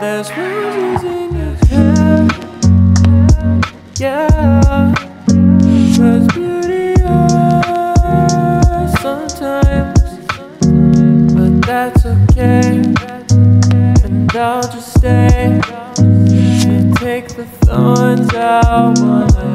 There's roses in your hair. Yeah. Cause beauty hurts sometimes. But that's okay. And I'll just stay. You take the thorns out one